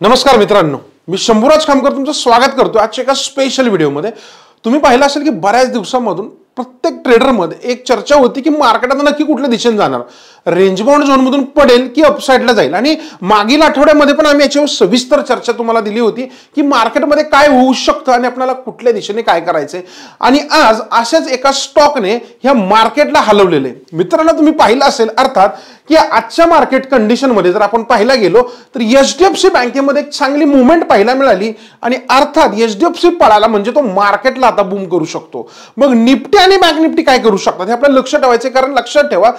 नमस्कार मित्रांनो मी शंभूराज खामकर तुमचं स्वागत करतो आजच्या एका स्पेशल व्हिडिओमध्ये तुम्ही पाहिलं असेल की बऱ्याच दिवसामधून प्रत्येक ट्रेडरमध्ये एक चर्चा होती की मार्केट आता नक्की कुठल्या दिशेने जाणार. रेंजबाउंड झोनमधून पडेल की अपसाईडला जाईल? आणि मागील आठवड्यामध्ये पण आम्ही याच्यावर सविस्तर चर्चा तुम्हाला दिली होती की मार्केटमध्ये काय होऊ शकतं आणि आपल्याला कुठल्या दिशेने काय करायचंय. आणि आज अशाच एका स्टॉकने ह्या मार्केटला हलवलेले मित्रांनो तुम्ही पाहिलं असेल अर्थात की आजच्या मार्केट कंडिशनमध्ये जर आपण पाहायला गेलो तर एच डी एफ सी बँकेमध्ये एक चांगली मुवमेंट पाहायला मिळाली आणि अर्थात एच डी एफ सी पळाला म्हणजे तो मार्केटला आता बूम करू शकतो. मग निफ्टी आणि बँक निफ्टी काय करू शकतात हे आपल्याला लक्ष ठेवायचे कारण लक्षात ठेवा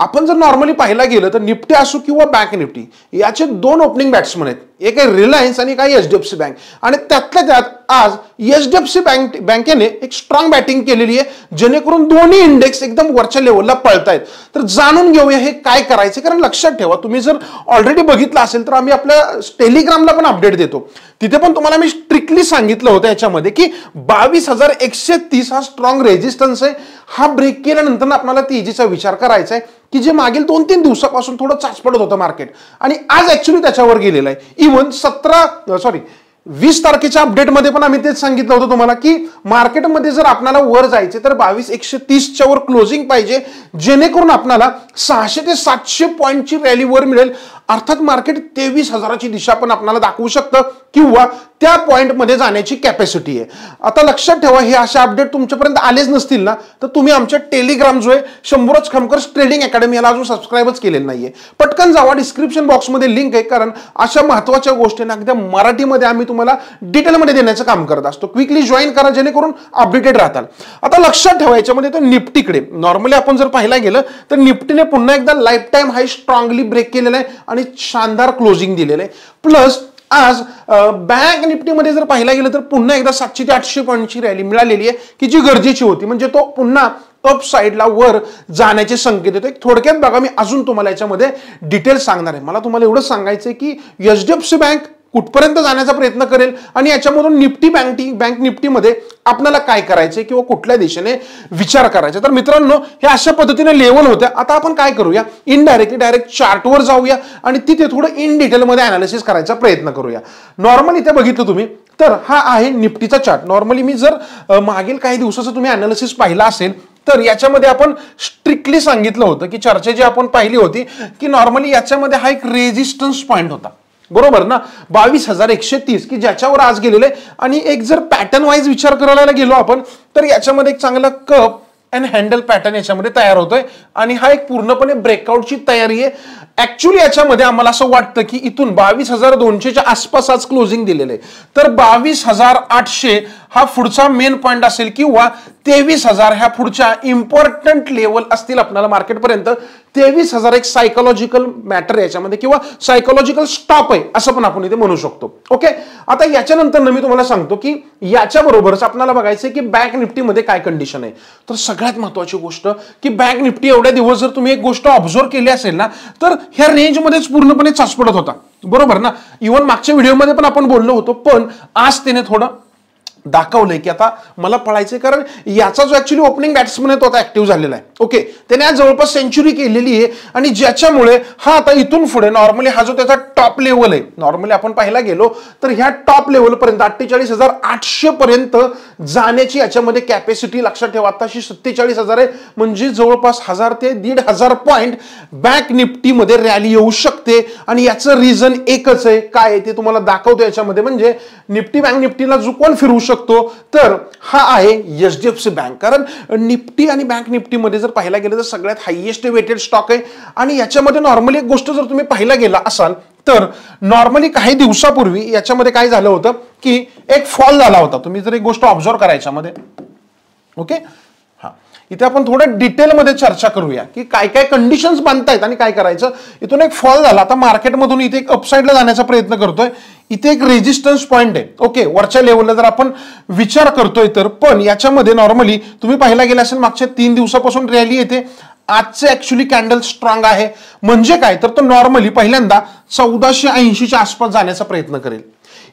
आपण जर नॉर्मली पाहायला गेलं तर निफ्टी असो किंवा बँक निफ्टी याचे दोन ओपनिंग बॅट्समन आहेत. एक आहे रिलायन्स आणि काय H D F C bank आणि त्यातल्या त्यात आज H D F C bank बँकेने एक स्ट्रॉंग बॅटिंग केलेली आहे जेणेकरून दोन्ही इंडेक्स एकदम वरच्या लेवलला पळतायत. तर जाणून घेऊया हे काय करायचे कारण लक्षात ठेवा तुम्ही जर ऑलरेडी बघितलं असेल तर आम्ही आपल्या टेलिग्रामला पण अपडेट देतो. तिथे पण तुम्हाला मी स्ट्रिक्टली सांगितलं होतं याच्यामध्ये की बावीस हजार एकशे तीस हा स्ट्रॉंग रेजिस्टन्स आहे. हा ब्रेक केल्यानंतर आपल्याला तेजीचा विचार करायचा आहे की जे मागील दोन तीन दिवसापासून थोडं चाचपडत होतं मार्केट आणि आज ऍक्च्युली त्याच्यावर गेलेलं आहे. इव्हन सतरा सॉरी वीस तारखेच्या अपडेटमध्ये पण आम्ही तेच सांगितलं होतं तुम्हाला की मार्केटमध्ये जर आपल्याला वर जायचे तर बावीस एकशे तीसच्या वर क्लोजिंग पाहिजे जेणेकरून आपल्याला सहाशे ते सातशे पॉईंटची रॅली वर मिळेल. अर्थात मार्केट तेवीस हजाराची दिशा पण आपल्याला दाखवू शकतं किंवा त्या पॉईंटमध्ये जाण्याची कॅपॅसिटी आहे. आता लक्षात ठेवा हे असे अपडेट तुमच्यापर्यंत आलेच नसतील ना तर तुम्ही आमच्या टेलिग्राम जो आहे शंभरच खमकर ट्रेडिंग अकॅडमी याला अजून सबस्क्राईबच केलेलं नाहीये. पटकन जावा डिस्क्रिप्शन बॉक्समध्ये लिंक आहे कारण अशा महत्त्वाच्या गोष्टींना अगदी मराठीमध्ये आम्ही तुम्हाला डिटेलमध्ये देण्याचं काम करत असतो. क्विकली जॉईन करा जेणेकरून अपडेटेड राहताल. आता लक्षात ठेवा याच्यामध्ये तर निफ्टीकडे. नॉर्मली आपण जर पाहायला गेलं तर निफ्टीने पुन्हा एकदा lifetime high strongly break केलेला आहे. आणि शानदार क्लोजिंग दिलेलं. आहे प्लस आज बँक निफ्टीमध्ये जर पाहायला गेलं तर पुन्हा एकदा सातशे ते आठशे पॉईंटची रॅली मिळालेली आहे की जी गरजेची होती. म्हणजे तो पुन्हा अप साईडला वर जाण्याचे संकेत येतो एक थोडक्यात बघा मी अजून तुम्हाला याच्यामध्ये डिटेल सांगणार आहे. मला तुम्हाला एवढं सांगायचं आहे की H D F C bank कुठपर्यंत जाण्याचा प्रयत्न करेल आणि याच्यामधून निफ्टी बँक बँक निफ्टीमध्ये आपल्याला काय करायचंय किंवा कुठल्या दिशेने विचार करायचा तर मित्रांनो हे अशा पद्धतीने लेवल होत्या. आता आपण काय करूया? इनडायरेक्टली डायरेक्ट चार्टवर जाऊया आणि तिथे थोडं इन डिटेलमध्ये अनालिसिस करायचा प्रयत्न करूया. नॉर्मल इथे बघितलं तुम्ही तर हा आहे निफ्टीचा चार्ट नॉर्मली मी जर मागील काही दिवसाचं तुम्ही अनालिसिस पाहिला असेल तर याच्यामध्ये आपण स्ट्रिक्टली सांगितलं होतं की चर्चा जी आपण पाहिली होती की नॉर्मली याच्यामध्ये हा एक रेजिस्टन्स पॉईंट होता. बरोबर ना? बावीस हजार एकशे तीस की ज्याच्यावर आज गेलेले. आणि एक जर पॅटर्न वाईज विचार करायला गेलो आपण तर याच्यामध्ये एक चांगला कप अँड हँडल पॅटर्न याच्यामध्ये तयार होतोय. आणि हा एक पूर्णपणे ब्रेकआउटची तयारी आहे. ऍक्च्युली याच्यामध्ये आम्हाला असं वाटतं की इथून बावीस हजार दोनशेच्या आसपास आज क्लोजिंग दिलेलं आहे. तर बावीस हजार आठशे हा पुढचा मेन पॉईंट असेल किंवा तेवीस हजार ह्या पुढच्या इम्पॉर्टंट लेवल असतील आपल्याला मार्केटपर्यंत तेवीस हजार एक सायकोलॉजिकल मॅटर याच्यामध्ये किंवा सायकोलॉजिकल स्टॉप आहे असं पण आपण इथे म्हणू शकतो. ओके आता याच्यानंतर मी तुम्हाला सांगतो की याच्या बरोबरच आपल्याला बघायचं की बँक निफ्टीमध्ये काय कंडिशन आहे. तर सगळ्यात महत्वाची गोष्ट की बँक निफ्टी एवढ्या दिवस जर तुम्ही एक गोष्ट ऑब्झर्व केली असेल ना तर ह्या रेंजमध्येच पूर्णपणे चाचपडत होता. बरोबर ना? इव्हन मागच्या व्हिडिओमध्ये पण आपण बोललो होतो पण आज त्याने थोडं दाखवलंय की आता मला पळायचंय कारण याचा जो ऍक्च्युली ओपनिंग बॅट्समन आहे तो आता ऍक्टिव्ह झालेला आहे. ओके त्याने आज जवळपास सेंचुरी केलेली आहे आणि ज्याच्यामुळे हा आता इथून पुढे नॉर्मली हा जो त्याचा टॉप लेवल आहे नॉर्मली आपण पाहायला गेलो तर ह्या टॉप लेवलपर्यंत अठ्ठेचाळीस हजार आठशे पर्यंत जाण्याची याच्यामध्ये कॅपॅसिटी लक्षात ठेवा. आताशी सत्तेचाळीस हजार आहे म्हणजे जवळपास हजार ते दीड हजार पॉईंट बँक निफ्टीमध्ये रॅली येऊ शकते. आणि याचं रिझन एकच आहे. काय आहे ते तुम्हाला दाखवतो याच्यामध्ये. म्हणजे निफ्टी बँक निफ्टीला जो कोण फिरवू शकतो तर हा आहे H D F C bank. कारण निफ्टी आणि बँक निफ्टीमध्ये जर पाहायला गेलं तर सगळ्यात हायएस्ट वेटेड स्टॉक आहे. आणि याच्यामध्ये नॉर्मली एक गोष्ट जर तुम्ही पाहायला गेला असाल तर नॉर्मली काही दिवसापूर्वी याच्यामध्ये काय झालं होतं की एक फॉल झाला होता. तुम्ही जर एक गोष्ट ऑब्झर्व करायच्यामध्ये ओके इथे आपण थोडं डिटेलमध्ये चर्चा करूया की काय काय कंडिशन्स बांधतायत आणि काय करायचं. इथून एक फॉल झाला. आता मार्केटमधून इथे एक अपसाईडला जाण्याचा प्रयत्न करतोय. इथे एक रेजिस्टन्स पॉईंट आहे. ओके वरच्या लेवलला जर आपण विचार करतोय तर पण याच्यामध्ये नॉर्मली तुम्ही पाहायला गेला असेल मागच्या तीन दिवसापासून रॅली येते. आजचे ऍक्च्युली कॅन्डल स्ट्रॉंग आहे. म्हणजे काय? तर तो नॉर्मली पहिल्यांदा चौदाशे ऐंशीच्या आसपास जाण्याचा प्रयत्न करेल.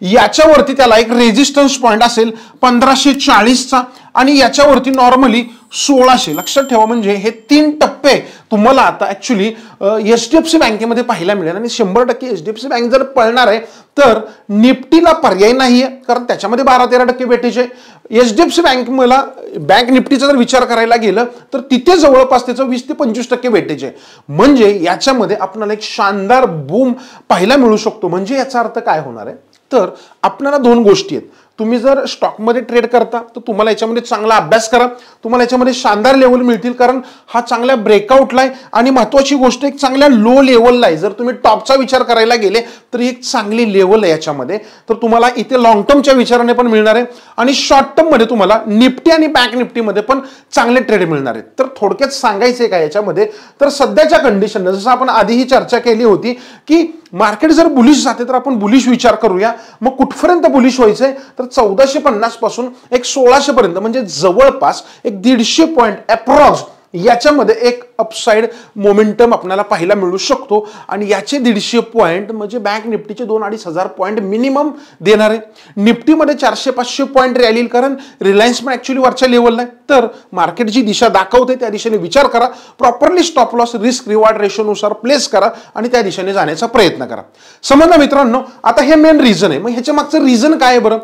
याच्यावरती त्याला एक रेजिस्टन्स पॉईंट असेल पंधराशे चाळीसचा. आणि याच्यावरती नॉर्मली सोळाशे. लक्षात ठेवा म्हणजे हे तीन टप्पे तुम्हाला आता actually H D F C बँकेमध्ये पाहायला मिळेल. आणि शंभर टक्के H D F C bank जर पळणार आहे तर निफ्टीला पर्याय नाहीये. कारण त्याच्यामध्ये बारा तेरा टक्के weightage H D F C bank मला बँक निफ्टीचा जर विचार करायला गेलं तर तिथे जवळपास त्याचं वीस ते पंचवीस टक्के वेटेज आहे. म्हणजे याच्यामध्ये आपल्याला एक शानदार बूम पाहायला मिळू शकतो. म्हणजे याचा अर्थ काय होणार आहे? तर आपल्याला दोन गोष्टी आहेत. तुम्ही जर स्टॉकमध्ये ट्रेड करता तर तुम्हाला याच्यामध्ये चांगला अभ्यास करा. तुम्हाला याच्यामध्ये शानदार लेवल मिळतील कारण हा चांगल्या ब्रेकआउटला आहे. आणि महत्वाची गोष्ट एक चांगल्या लो लेवलला आहे. जर तुम्ही टॉपचा विचार करायला गेले तर एक चांगली लेवल आहे याच्यामध्ये. तर तुम्हाला इथे लॉंग टर्मच्या विचाराने पण मिळणार आहे. आणि शॉर्ट टर्ममध्ये तुम्हाला निफ्टी आणि बँक निफ्टीमध्ये पण चांगले ट्रेड मिळणार आहेत. तर थोडक्यात सांगायचं आहे का याच्यामध्ये? तर सध्याच्या कंडिशनला जसं आपण आधीही चर्चा केली होती की मार्केट जर बुलिश जाते तर आपण बुलिश विचार करूया. मग कुठपर्यंत बुलिश व्हायचं आहे तर चौदाशे पन्नासपासून एक सोळाशे पर्यंत म्हणजे जवळपास एक दीडशे पॉईंट अप्रॉक्स याच्यामध्ये एक अपसाईड मोमेंटम आपल्याला पाहायला मिळू शकतो. आणि याचे दीडशे पॉईंट म्हणजे बँक निफ्टीचे दोन अडीच हजार पॉईंट मिनिमम देणार. आहे निफ्टीमध्ये चारशे पाचशे पॉईंट रॅली कारण रिलायन्स पण ॲक्च्युली वरच्या लेवलला आहे तर मार्केट जी दिशा दाखवते त्या दिशेने विचार करा. Properly stop loss risk reward रेशोनुसार place करा आणि त्या दिशेने जाण्याचा प्रयत्न करा. समजा मित्रांनो? आता हे मेन रिझन आहे. मग ह्याच्या मागचं रिझन काय आहे बरं?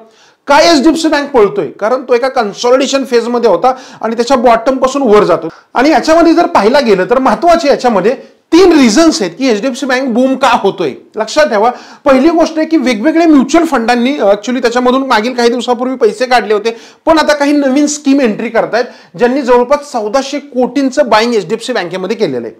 काय H D F C bank पळतोय? कारण तो एका कन्सॉलिडेशन फेजमध्ये होता आणि त्याच्या बॉटमपासून वर जातो. आणि याच्यामध्ये जर पाहिला गेलं तर महत्त्वाचे याच्यामध्ये तीन रिझन्स आहेत की H D F C bank boom का होतोय. लक्षात ठेवा. पहिली गोष्ट आहे की वेगवेगळ्या म्युच्युअल फंडांनी ॲक्च्युली त्याच्यामधून मागील काही दिवसापूर्वी पैसे काढले होते. पण आता काही नवीन स्कीम एंट्री करतायत ज्यांनी जवळपास चौदाशे कोटींचं buying H D F C बँकेमध्ये केलेलं आहे.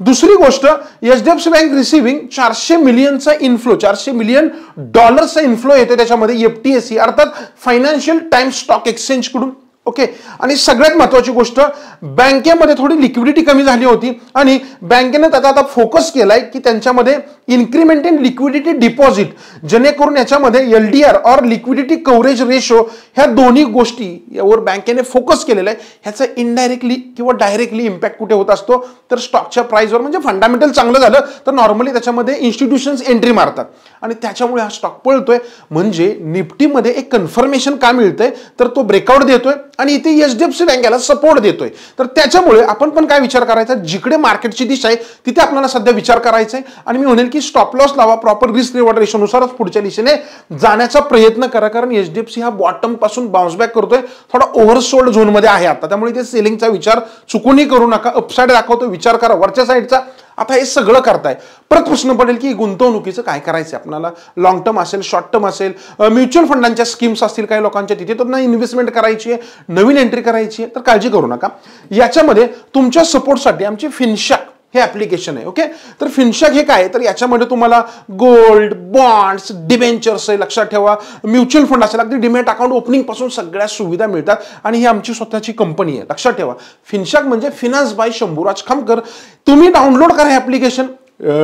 दुसरी गोष्ट H D F C bank receiving चारशे मिलियनचा इन्फ्लो चारशे मिलियन डॉलरचा इन्फ्लो येतो त्याच्यामध्ये एफ टी एस सी अर्थात फायनान्शियल टाइम्स स्टॉक एक्सचेंजकडून. ओके? आणि सगळ्यात महत्त्वाची गोष्ट बँकेमध्ये थोडी लिक्विडिटी कमी झाली होती आणि बँकेनं त्याचा आता फोकस केलाय की त्यांच्यामध्ये इन्क्रीमेंट इन लिक्विडिटी डिपॉझिट जेणेकरून याच्यामध्ये L D R or liquidity coverage ratio ह्या दोन्ही गोष्टी यावर बँकेने फोकस केलेला आहे. ह्याचा इनडायरेक्टली किंवा डायरेक्टली इम्पॅक्ट कुठे होत असतो? तर स्टॉकच्या प्राईजवर म्हणजे फंडामेंटल चांगलं झालं तर नॉर्मली त्याच्यामध्ये इन्स्टिट्यूशन्स एंट्री मारतात. आणि त्याच्यामुळे हा स्टॉक पळतोय. म्हणजे निफ्टीमध्ये एक कन्फर्मेशन का मिळतंय? तर तो ब्रेकआउट देतोय. आणि इथे एच डी एफ सी बँकेला सपोर्ट देतोय. तर त्याच्यामुळे आपण पण काय विचार करायचा? जिकडे मार्केटची दिशा आहे तिथे आपल्याला सध्या विचार करायचा आहे. आणि मी म्हणेल की स्टॉप लॉस लावा प्रॉपर रिस्क रिवॉर्ड रेशोनुसारच पुढच्या दिशेने जाण्याचा प्रयत्न करा. कारण एच डी एफ सी हा बॉटमपासून बाउन्स बॅक करतोय. थोडा ओव्हरसोल्ड झोनमध्ये आहे आता. त्यामुळे ते सेलिंगचा विचार चुकूनही करू नका. अपसाईड दाखवतो विचार करा. वरच्या साईडचा आता हे सगळं करताय. परत प्रश्न पडेल की गुंतवणुकीचं काय करायचं आपल्याला लॉंग टर्म असेल शॉर्ट टर्म असेल म्युच्युअल फंडांच्या स्कीम्स असतील काही लोकांच्या तिथे तर इन्व्हेस्टमेंट करायची आहे नवीन एंट्री करायची आहे तर काळजी करू नका. याच्यामध्ये तुमच्या सपोर्टसाठी आमची फिनशा हे ऍप्लिकेशन आहे ओके तर फिनशॅक हे काय? तर याच्यामध्ये तुम्हाला गोल्ड बॉन्ड्स डिबेंचर्स आहे लक्षात ठेवा. म्युच्युअल फंड असेल अगदी डिमेट अकाउंट ओपनिंगपासून सगळ्या सुविधा मिळतात आणि ही आमची स्वतःची कंपनी आहे. लक्षात ठेवा. फिनशॅक म्हणजे फिनान्स बाय शंभूराज खामकर. तुम्ही डाउनलोड करा हे ॲप्लिकेशन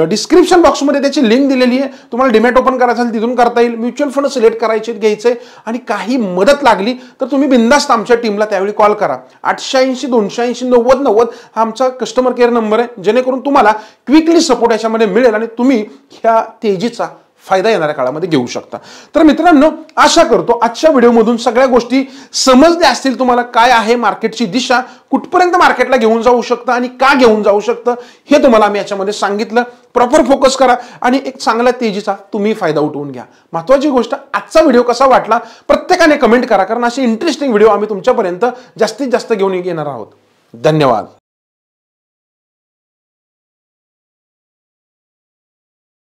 डिस्क्रिप्शन बॉक्समध्ये त्याची लिंक दिलेली आहे. तुम्हाला डिमॅट ओपन करायचं असेल तिथून करता येईल. म्युच्युअल फंड सिलेक्ट करायचे घ्यायचे आणि काही मदत लागली तर तुम्ही बिंदास्त आमच्या टीमला त्यावेळी कॉल करा. आठशे ऐंशी दोनशे ऐंशी नव्वद नव्वद हा आमचा कस्टमर केअर नंबर आहे. जेणेकरून तुम्हाला क्विकली सपोर्ट याच्यामध्ये मिळेल आणि तुम्ही ह्या तेजीचा फायदा येणाऱ्या काळामध्ये घेऊ शकता. तर मित्रांनो आशा करतो आजच्या व्हिडिओमधून सगळ्या गोष्टी समजल्या असतील तुम्हाला काय आहे मार्केटची दिशा कुठपर्यंत मार्केटला घेऊन जाऊ शकतं आणि का घेऊन जाऊ शकतं हे तुम्हाला आम्ही याच्यामध्ये सांगितलं. प्रॉपर फोकस करा आणि एक चांगल्या तेजीचा तुम्ही फायदा उठवून घ्या. महत्वाची गोष्ट आजचा व्हिडिओ कसा वाटला प्रत्येकाने कमेंट करा कारण असे इंटरेस्टिंग व्हिडिओ आम्ही तुमच्यापर्यंत जास्तीत जास्त घेऊन येणार आहोत. धन्यवाद.